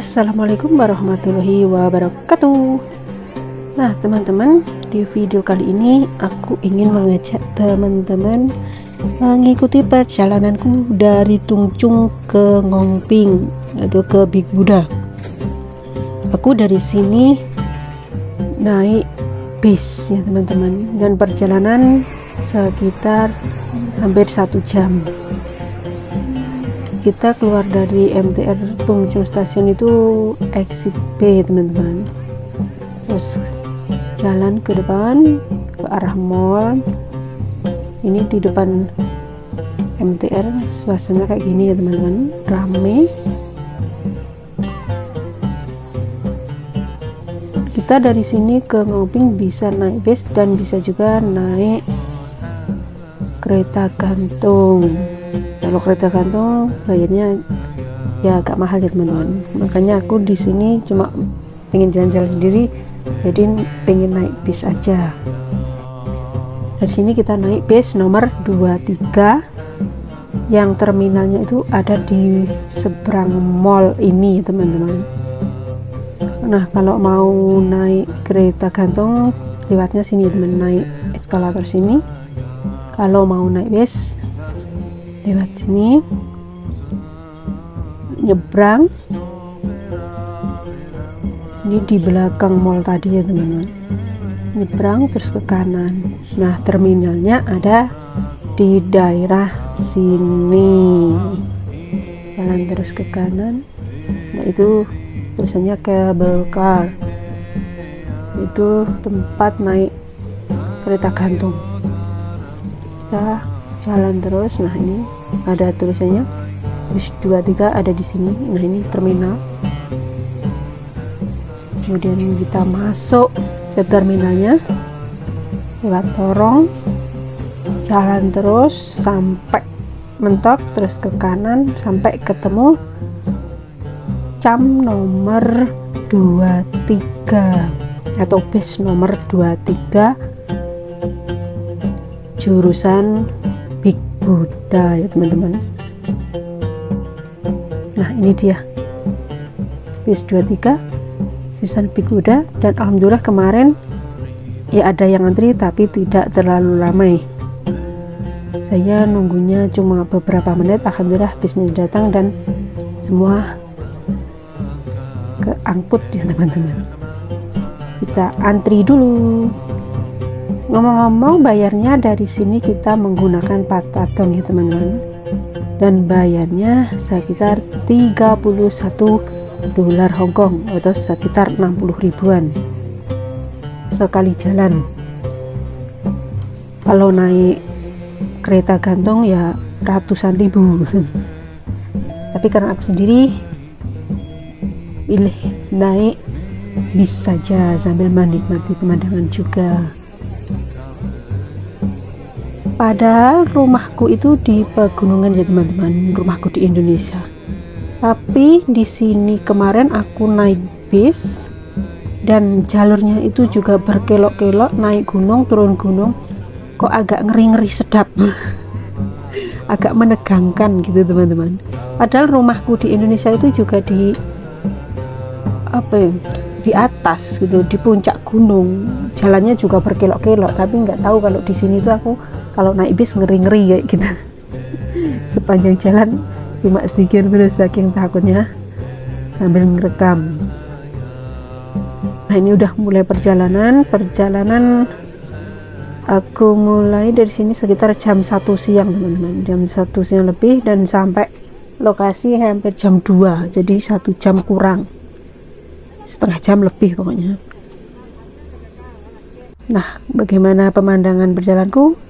Assalamualaikum warahmatullahi wabarakatuh. Nah teman-teman di video kali ini aku ingin mengajak teman-teman mengikuti perjalananku dari Tungcung ke Ngongping atau ke Big Buddha. Aku dari sini naik bis ya teman-teman dan perjalanan sekitar hampir satu jam kita keluar dari MTR Tungcung Stasiun itu exit B teman-teman. Terus jalan ke depan ke arah mall. Ini di depan MTR suasana kayak gini ya teman-teman. Rame. Kita dari sini ke Ngoping bisa naik bis dan bisa juga naik kereta gantung kalau kereta gantung bayarnya ya agak mahal ya teman-teman. Makanya aku di sini cuma pengen jalan-jalan sendiri jadi pengen naik bis aja. Dari sini kita naik bis nomor 23 yang terminalnya itu ada di seberang mall ini teman-teman. Nah kalau mau naik kereta gantung lewatnya sini teman naik eskalator sini. Kalau mau naik bis lewat sini nyebrang. Ini di belakang mall tadi ya teman-teman. Nyebrang terus ke kanan. Nah terminalnya ada di daerah sini. Jalan terus ke kanan. Nah itu tulisannya cable car. Itu tempat naik kereta gantung. Kita jalan terus nah ini ada tulisannya. Bis 23 ada di sini. Nah ini terminal. Kemudian kita masuk ke terminalnya. Lewat torong jalan terus sampai mentok terus ke kanan sampai ketemu cam nomor 23 atau bis nomor 23 jurusan Buddha ya teman-teman. Nah ini dia. Bis 23 jurusan Big Buddha dan Alhamdulillah kemarin ya ada yang antri tapi tidak terlalu ramai saya nunggunya cuma beberapa menit. Alhamdulillah bisnya datang dan semua keangkut ya teman-teman. Kita antri dulu ngomong-ngomong bayarnya dari sini kita menggunakan patatong ya teman-teman. Dan bayarnya sekitar 31 dolar Hongkong atau sekitar 60 ribuan sekali jalan. Kalau naik kereta gantung ya ratusan ribu. Tapi karena aku sendiri pilih naik bis saja sambil menikmati pemandangan juga padahal rumahku itu di pegunungan ya teman-teman. Rumahku di Indonesia. Tapi di sini kemarin aku naik bis dan jalurnya itu juga berkelok-kelok naik gunung turun gunung. Kok agak ngeri-ngeri sedap. Agak menegangkan gitu teman-teman. Padahal rumahku di Indonesia itu juga di apa ya di atas gitu di puncak gunung. Jalannya juga berkelok-kelok tapi nggak tahu kalau di sini tuh aku kalau naik bis ngeri-ngeri kayak gitu. Sepanjang jalan cuma zikir terus saking takutnya sambil ngerekam. Nah ini udah mulai perjalanan. Perjalanan aku mulai dari sini sekitar jam 1 siang teman-teman. Jam 1 siang lebih dan sampai lokasi hampir jam 2 jadi satu jam kurang. Setengah jam lebih pokoknya. Nah bagaimana pemandangan berjalanku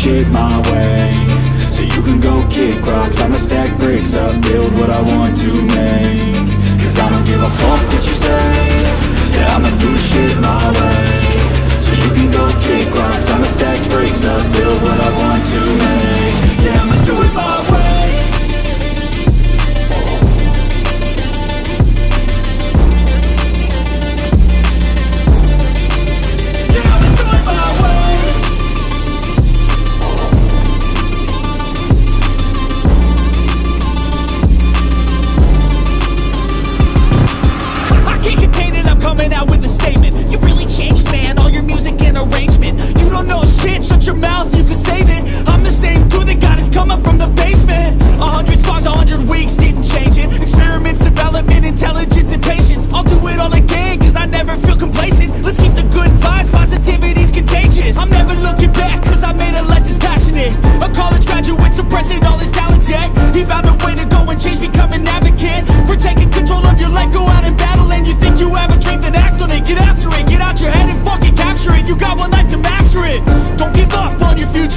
shit my way. So you can go kick rocks I'ma stack bricks up Build what I want to make. Cause I don't give a fuck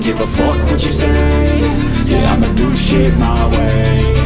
give a fuck what you say. Yeah, I'ma do shit my way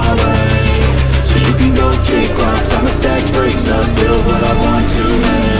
my way So you can go kick rocks. I'ma stack bricks up Build what I want to make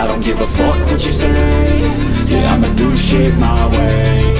I don't give a fuck what you say. Yeah, I'ma do shit my way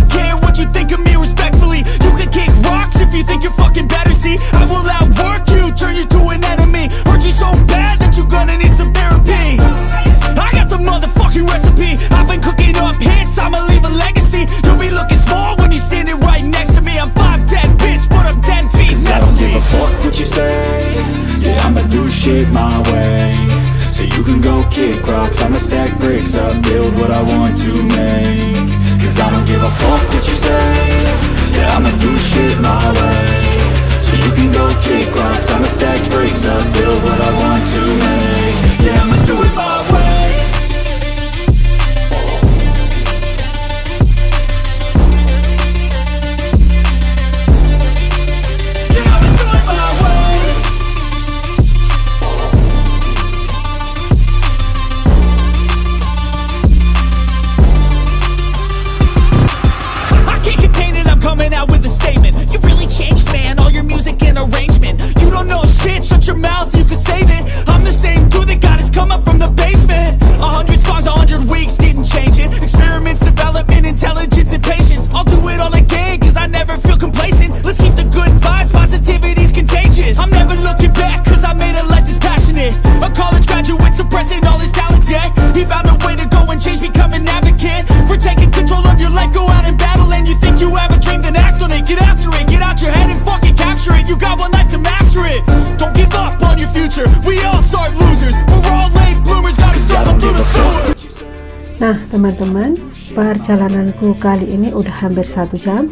Nah teman-teman perjalananku kali ini udah hampir satu jam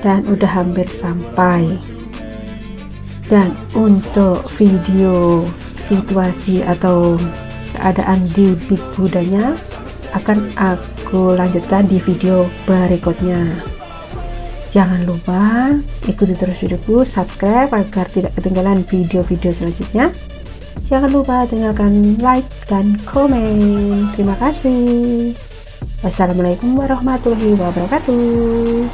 dan udah hampir sampai. Dan untuk video situasi atau keadaan di Big Budanya akan aku lanjutkan di video berikutnya. Jangan lupa ikuti terus videoku subscribe agar tidak ketinggalan video-video selanjutnya jangan lupa tinggalkan like dan komen. Terima kasih. Wassalamualaikum warahmatullahi wabarakatuh.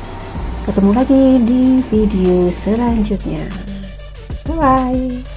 Ketemu lagi di video selanjutnya. Bye bye